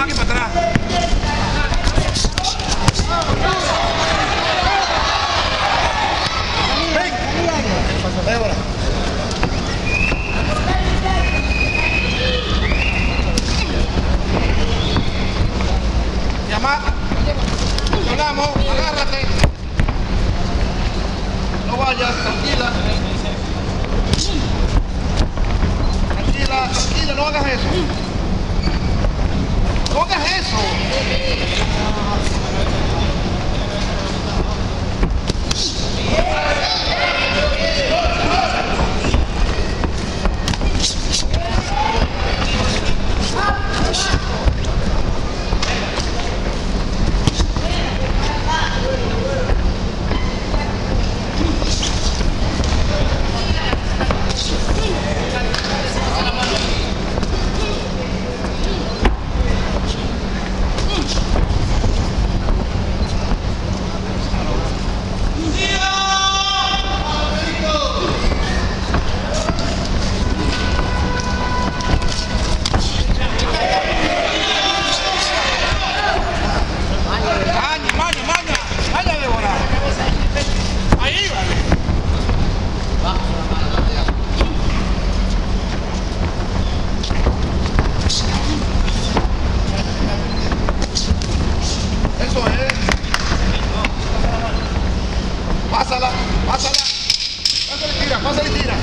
Pague Sonamos. Agárrate. No vayas, tranquila. Tranquila, tranquila, no hagas eso. No hagas eso. pásala, pásala. Pásale, tira, pásale, tira.